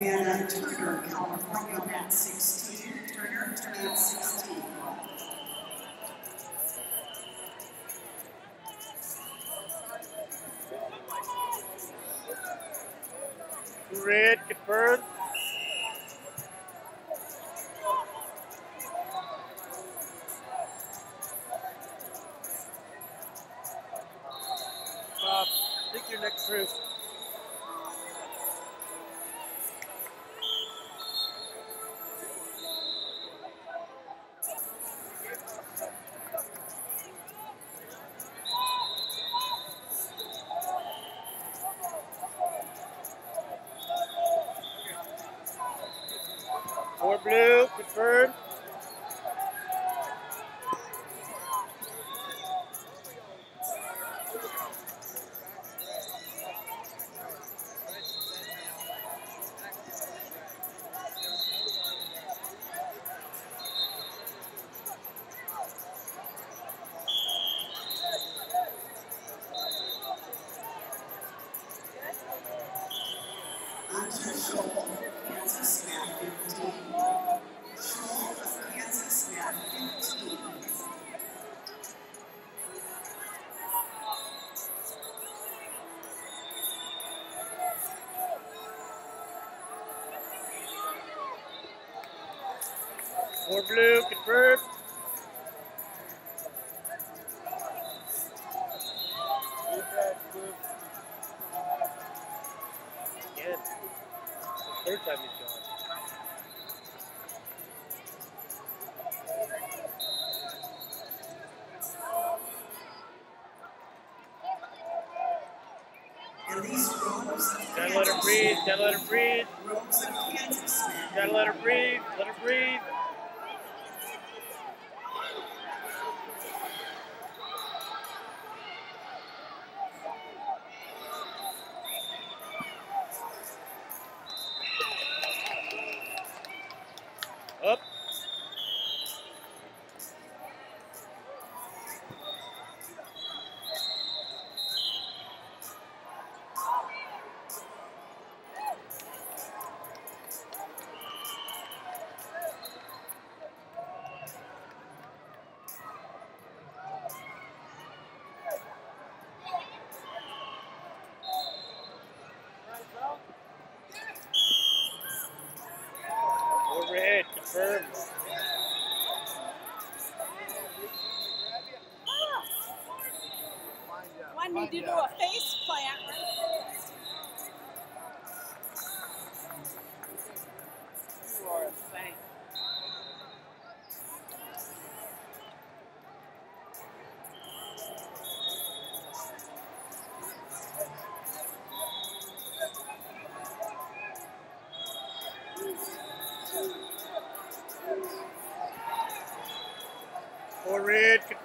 Anna Turner, California, mat 16. Turner to mat 16. Red confirmed. Uh, think your next through. Four blue, confirmed. Four blue, confirmed. Again. Third time he's gone. And these rows of Gotta let her breathe, gotta let her breathe, Rows of Kansas mat. gotta let her breathe, let her breathe.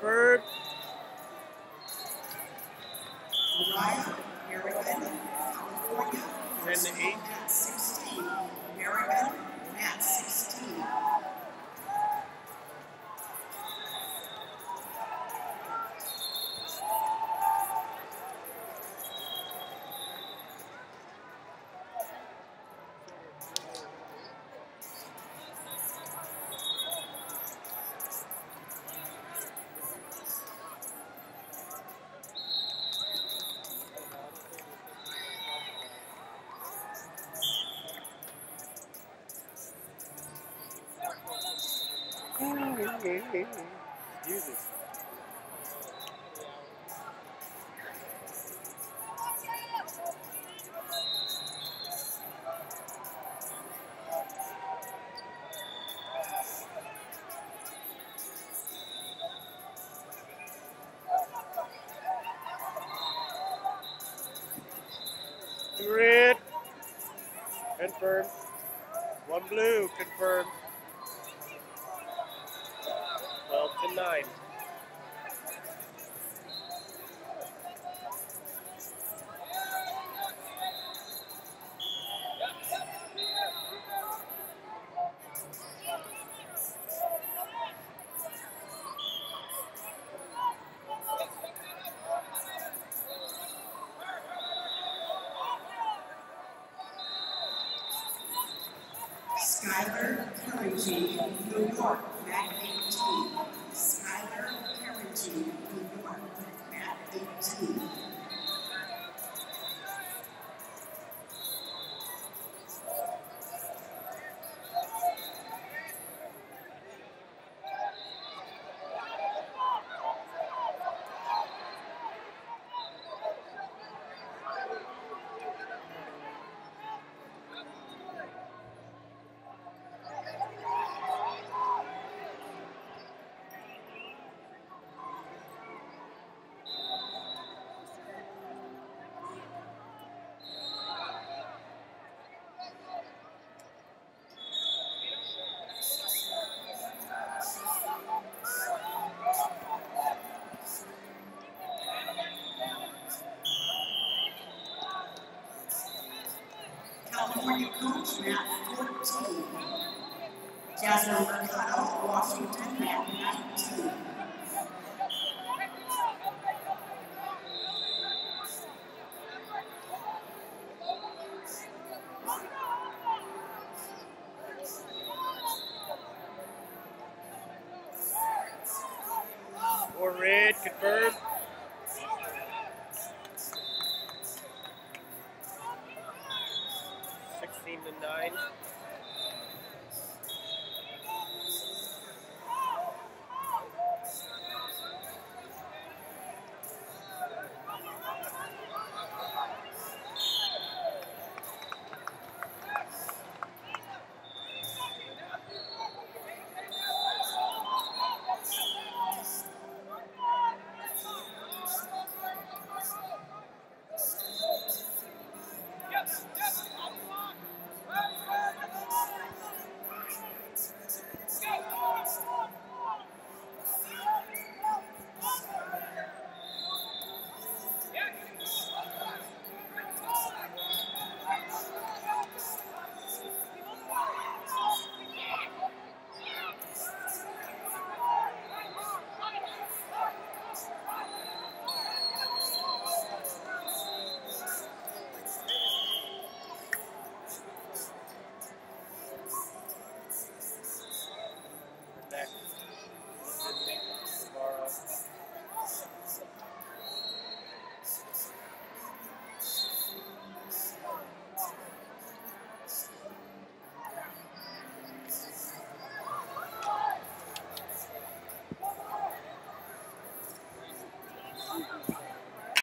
Overhead, confirmed. Mariah Merriman, California. Ten to eight. 16. Merriman, mat 16. Two red, confirmed. One blue, confirmed. nine. Skyler Currington, New York, Magnet eighteen. California coach, mat 14. Jasmine Mercado, Washington, mat 19. Nine.